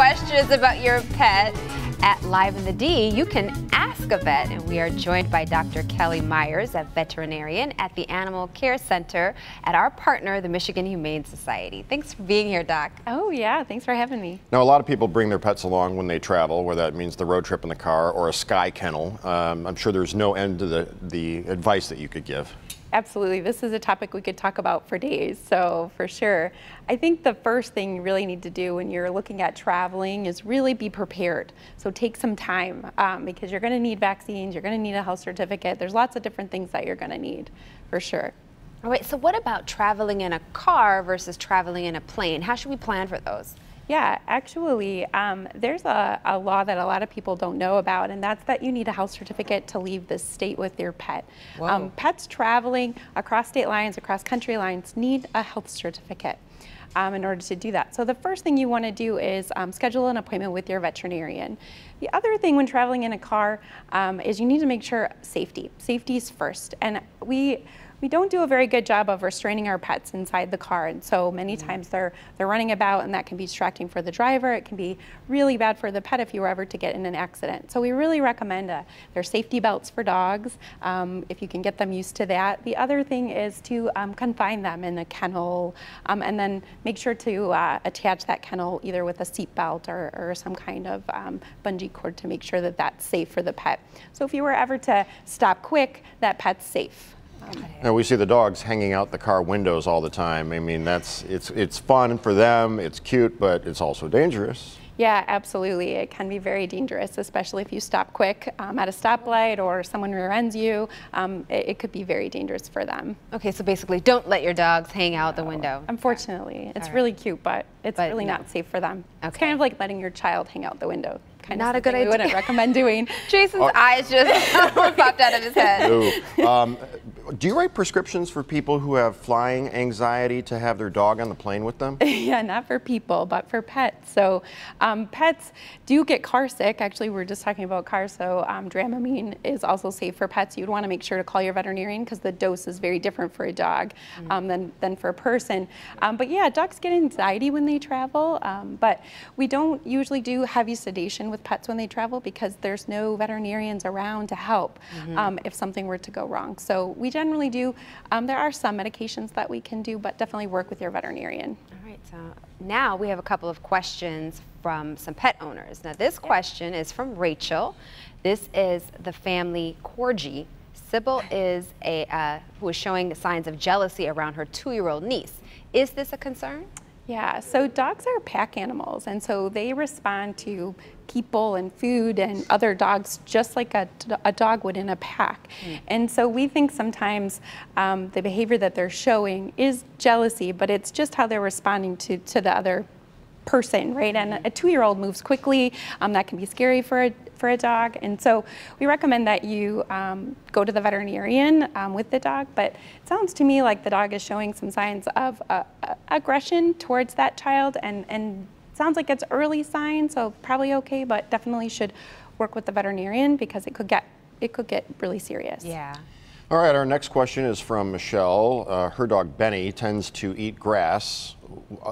questions about your pet at Live in the D, you can ask a vet, and we are joined by Dr. Kelley Meyers, a veterinarian at the Animal Care Center at our partner, the Michigan Humane Society. Thanks for being here, Doc. Oh, yeah, thanks for having me. Now, a lot of people bring their pets along when they travel, whether that means the road trip in the car or a sky kennel. Um, I'm sure there's no end to the, the advice that you could give. Absolutely. This is a topic we could talk about for days, so for sure. I think the first thing you really need to do when you're looking at traveling is really be prepared. So take some time um, because you're going to need vaccines, you're going to need a health certificate. There's lots of different things that you're going to need for sure. All right, so what about traveling in a car versus traveling in a plane? How should we plan for those? Yeah, actually, um, there's a, a, law that a lot of people don't know about, and that's that you need a health certificate to leave the state with your pet. Um, pets traveling across state lines, across country lines, need a health certificate. Um, in order to do that. So the first thing you want to do is um, schedule an appointment with your veterinarian. The other thing when traveling in a car um, is you need to make sure safety. Safety is first. And we we don't do a very good job of restraining our pets inside the car. And so many mm-hmm. times they're, they're running about and that can be distracting for the driver. It can be really bad for the pet if you were ever to get in an accident. So we really recommend uh, their safety belts for dogs, um, if you can get them used to that. The other thing is to um, confine them in a kennel um, and then make sure to uh, attach that kennel either with a seat belt or, or some kind of um, bungee cord to make sure that that's safe for the pet. So if you were ever to stop quick, that pet's safe. Now we see the dogs hanging out the car windows all the time. I mean, that's it's it's fun for them. It's cute, but it's also dangerous. Yeah, absolutely. It can be very dangerous, especially if you stop quick um, at a stoplight or someone rear ends you. Um, it, it, could be very dangerous for them. Okay, so basically, don't let your dogs hang out the window. Unfortunately, it's right. really cute, but it's but really no. not safe for them. Okay. It's kind of like letting your child hang out the window kind Not of a good idea. We wouldn't recommend doing. Jason's oh. eyes just popped out of his head. Um, do you write prescriptions for people who have flying anxiety to have their dog on the plane with them? yeah, not for people, but for pets. So um, pets do get car sick. Actually, we are just talking about cars, so um, Dramamine is also safe for pets. You'd want to make sure to call your veterinarian because the dose is very different for a dog mm. um, than, than for a person. Um, but yeah, dogs get anxiety when they travel, um, but we don't usually do heavy sedation with pets when they travel because there's no veterinarians around to help mm -hmm. if something were to go wrong. So we generally do. Um, there are some medications that we can do, but definitely work with your veterinarian. All right, so now we have a couple of questions from some pet owners. Now this question is from Rachel. This is the family Corgi. Sybil is a uh, who is showing signs of jealousy around her two-year-old niece. Is this a concern? Yeah, so dogs are pack animals, and so they respond to people and food and other dogs just like a, a dog would in a pack. Mm. And so we think sometimes um, the behavior that they're showing is jealousy, but it's just how they're responding to, to the other person, right? And a two-year-old moves quickly. Um, that can be scary for a, for a dog. And so we recommend that you um, go to the veterinarian um, with the dog. But it sounds to me like the dog is showing some signs of uh, aggression towards that child and, and sounds like it's early signs, so probably okay, but definitely should work with the veterinarian because it could get it could get really serious. Yeah. All right, our next question is from Michelle. Uh, her dog Benny tends to eat grass.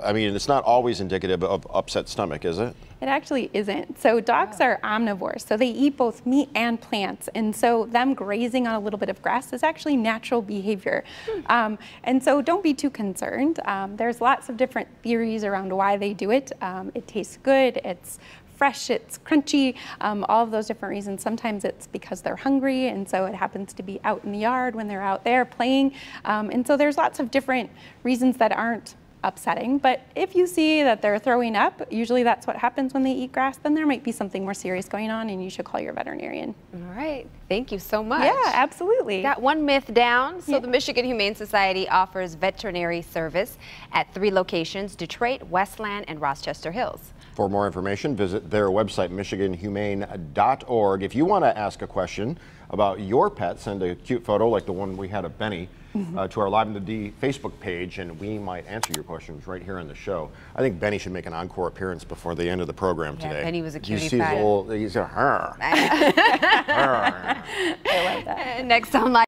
I mean, it's not always indicative of upset stomach, is it? It actually isn't. So dogs are omnivores, so they eat both meat and plants. And so them grazing on a little bit of grass is actually natural behavior. Hmm. Um, and so don't be too concerned. Um, there's lots of different theories around why they do it. Um, it tastes good, it's fresh, it's crunchy, um, all of those different reasons. Sometimes it's because they're hungry and so it happens to be out in the yard when they're out there playing. Um, and so there's lots of different reasons that aren't upsetting. But if you see that they're throwing up, usually that's what happens when they eat grass, then there might be something more serious going on and you should call your veterinarian. All right. Thank you so much. Yeah, absolutely. Got one myth down. So yeah. the Michigan Humane Society offers veterinary service at three locations, Detroit, Westland, and Rochester Hills. For more information, visit their website, michiganhumane.org. If you want to ask a question about your pet, send a cute photo like the one we had of Benny mm -hmm. uh, to our Live in the D Facebook page, and we might answer your questions right here on the show. I think Benny should make an encore appearance before the end of the program yeah, today. Benny was a cutie you see pie. Little, he's a her. I love that. Next on Live.